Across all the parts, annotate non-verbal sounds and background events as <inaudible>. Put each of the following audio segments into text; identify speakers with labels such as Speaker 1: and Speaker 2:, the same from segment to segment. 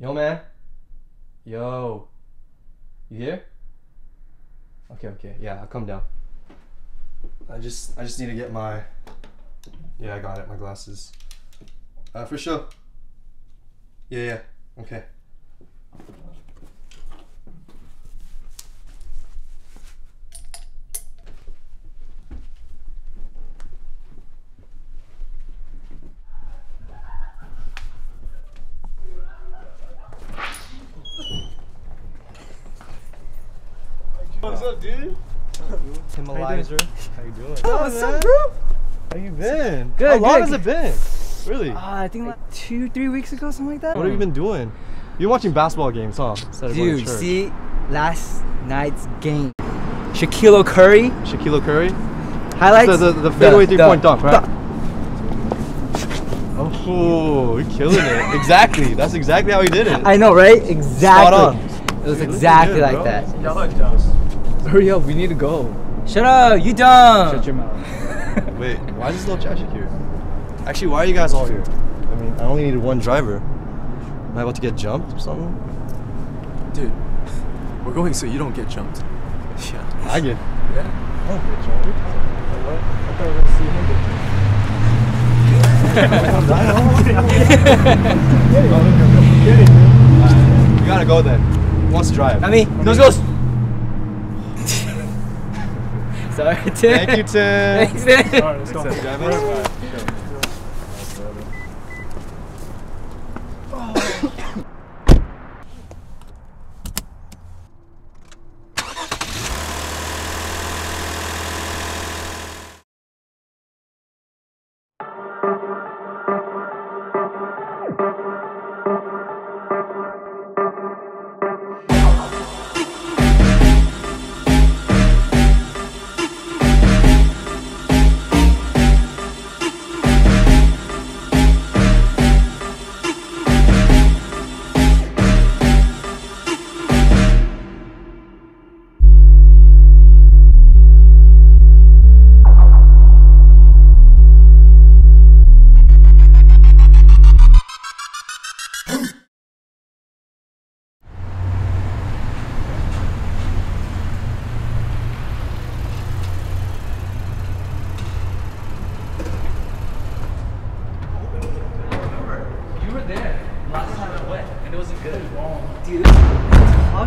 Speaker 1: Yo, man. Yo. You here? Okay, okay. Yeah, I'll come down. I just, I just need to get my. Yeah, I got it. My glasses. Uh, for sure. Yeah, yeah. Okay.
Speaker 2: What's up, dude?
Speaker 1: Himmelizer.
Speaker 2: How you doing?
Speaker 1: Oh, what's up, bro?
Speaker 2: How you been?
Speaker 1: Good,
Speaker 2: How long
Speaker 1: good.
Speaker 2: has it been? Really?
Speaker 1: Uh, I think like two, three weeks ago, something like that.
Speaker 2: what have you been doing? You're watching basketball games, huh? Instead of
Speaker 3: Dude,
Speaker 2: church.
Speaker 3: see last night's game. Shaquille Curry
Speaker 2: Shaquille O'Curry?
Speaker 3: highlights.
Speaker 2: The, the, the fadeaway
Speaker 3: the-
Speaker 2: three point dunk, right?
Speaker 3: the-
Speaker 2: Oh, you're killing it. exactly. That's exactly how he did it.
Speaker 3: I know, right? Exactly.
Speaker 2: on.
Speaker 3: It was
Speaker 2: Dude,
Speaker 3: exactly
Speaker 2: good,
Speaker 3: like
Speaker 2: bro.
Speaker 3: that.
Speaker 1: Hurry up, we need to go.
Speaker 3: Shut up, you dumb.
Speaker 1: Shut your mouth. <laughs>
Speaker 2: Wait, why is this little Chachik here? Actually, why are you guys all here? I mean, I only needed one driver. Am I about to get jumped or something?
Speaker 4: Dude, we're going so you don't get jumped. Yeah. <laughs>
Speaker 2: I get.
Speaker 4: Yeah.
Speaker 2: I don't get jumped. What? I We were seeing him get. <laughs> We gotta go then. Who wants to drive?
Speaker 3: I mean, those goes. Sorry, Tim.
Speaker 2: Thank you, Tim.
Speaker 3: Thanks, Tim.
Speaker 2: Thanks, Tim.
Speaker 1: You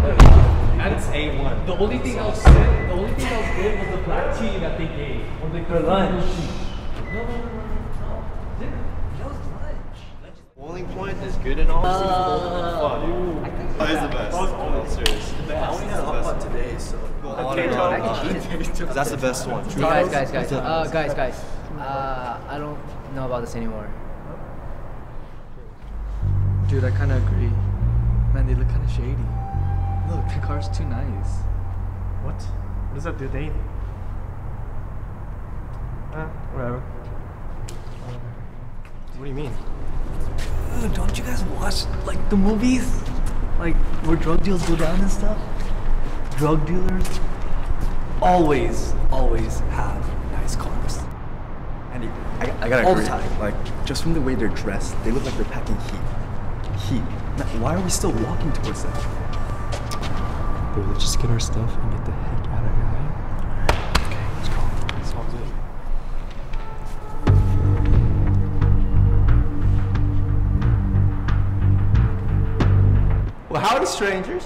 Speaker 1: That's A1. The only thing that was good, the only thing that was good was the black tea that they gave. Or like their lunch. No, no, no, no, no. Dinner. That was lunch.
Speaker 2: Boiling Point is good and all. Uh, that is the best. I'm serious.
Speaker 4: I only had a hot pot today, so.
Speaker 2: Because <laughs> that's the best one.
Speaker 3: Hey, guys, guys, guys. Uh, guys, guys. Uh, I don't know about this anymore.
Speaker 4: Dude, I kind of agree. Man, they look kind of shady. Look, the car's too nice.
Speaker 5: What? What does that do with anything? Uh, whatever.
Speaker 2: What do you mean?
Speaker 4: Dude, don't you guys watch like the movies? Like where drug deals go down and stuff? Drug dealers always, always have nice cars.
Speaker 6: Andy, I, I gotta
Speaker 4: All the time.
Speaker 6: Like, just from the way they're dressed, they look like they're packing heat. Heat. Now, why are we still walking towards them?
Speaker 2: Bro, let's just get our stuff and get the heck out of here, right? Okay, let's go. It's all good.
Speaker 6: Well, howdy, strangers.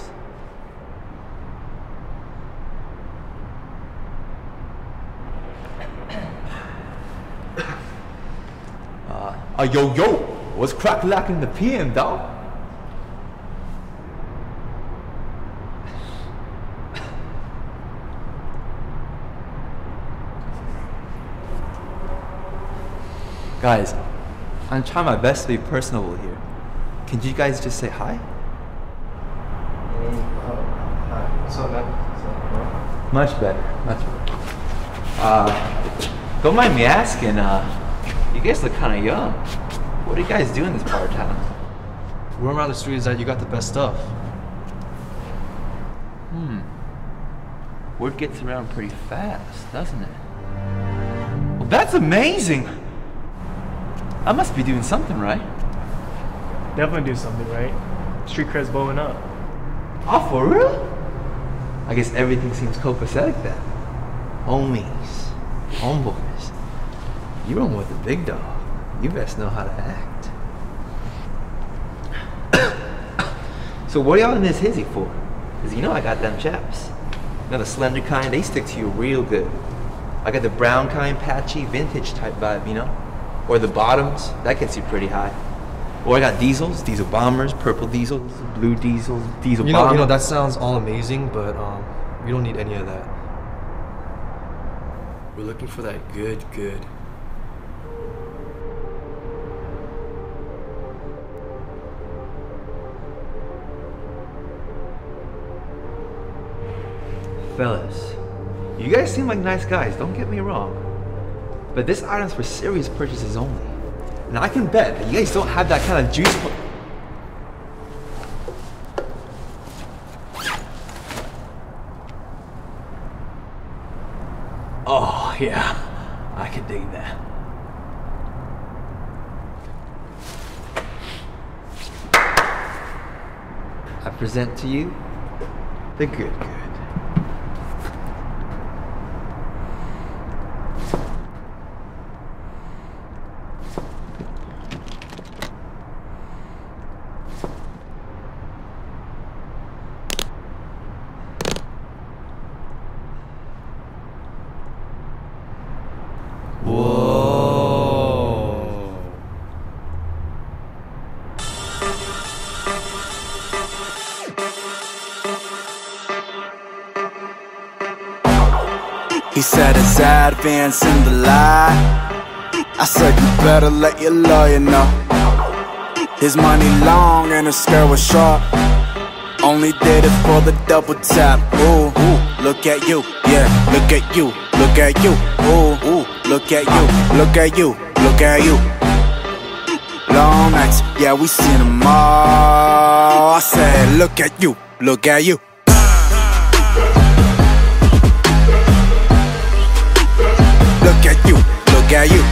Speaker 6: <coughs> uh, yo, yo, what's crack lacking in the PM, dog? Guys, I'm trying my best to be personable here. Can you guys just say hi? Much better, much better. Uh, don't mind me asking, uh, you guys look kind of young. What do you guys do in this part of town?
Speaker 2: Word around the street is that you got the best stuff.
Speaker 6: Hmm. Word gets around pretty fast, doesn't it? Well, that's amazing! I must be doing something right.
Speaker 5: Definitely do something, right? street cred's blowing up.
Speaker 6: Oh, for real? I guess everything seems copacetic then. Homies, homeboys, you run with the big dog. You best know how to act. <coughs> so what are y'all in this hizzy for? Cause you know I got them chaps. You know the slender kind, they stick to you real good. I got the brown kind, patchy, vintage type vibe, you know? Or the bottoms, that gets you pretty high. Or I got diesels, diesel bombers, purple diesels, blue diesels, diesel
Speaker 1: You know, you know that sounds all amazing, but um, we don't need any of that. We're looking for that good, good.
Speaker 6: Fellas, you guys seem like nice guys, don't get me wrong. But this item's for serious purchases only. And I can bet that you guys don't have that kind of juice.
Speaker 4: Oh yeah, I can dig that.
Speaker 6: I present to you the good good.
Speaker 7: He said it's advance in the lie. I said you better let your lawyer know. His money long and his skirt was short. Only did it for the double tap. Ooh, ooh, look at you, yeah, look at you, look at you. Ooh, ooh, look at you, look at you, look at you. Long nights, yeah, we seen them all. I said, look at you, look at you. Look at you, look at you.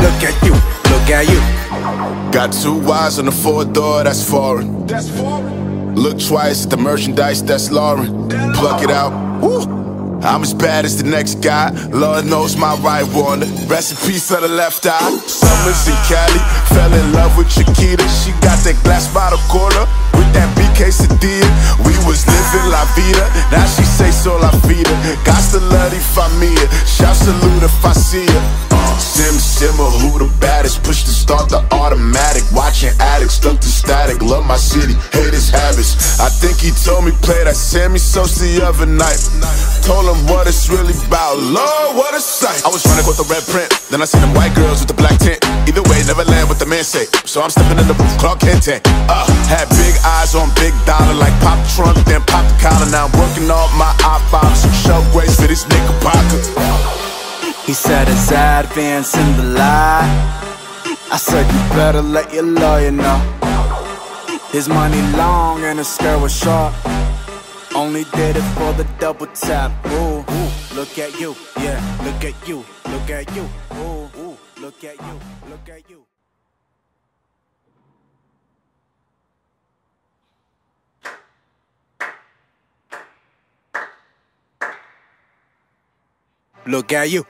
Speaker 7: Look at you, look at you.
Speaker 8: Got two wives on the four door, that's foreign. That's foreign. Look twice at the merchandise, that's Lauren. Pluck it out. Woo. I'm as bad as the next guy. Lord knows my right one. Rest in peace for the left eye. Summers in Cali, fell in love with Chiquita. She got that glass bottle quarter with that BK Sadia. We was living la vida. Now she say so la vida. Got to love the familia. Shout salute if I see her simmer, who the baddest? Push to start the automatic. Watching addicts, stuck to static. Love my city, hate his habits. I think he told me play that Sammy Sosa the other night. Told him what it's really about. Lord, what a sight. I was running with the red print, then I seen them white girls with the black tint. Either way, never land what the man say. So I'm stepping in the roof, Clark Kent tent. Uh, had big eyes on big dollar, like pop trunk, then pop the collar. Now I'm working off my i5s.
Speaker 7: He said it's advance in the lie. I said you better let your lawyer know. His money long and his skirt was short. Only did it for the double tap. Ooh, ooh, look at you, yeah, look at you, look at you. Ooh, ooh, look at you, look at you. Look at you.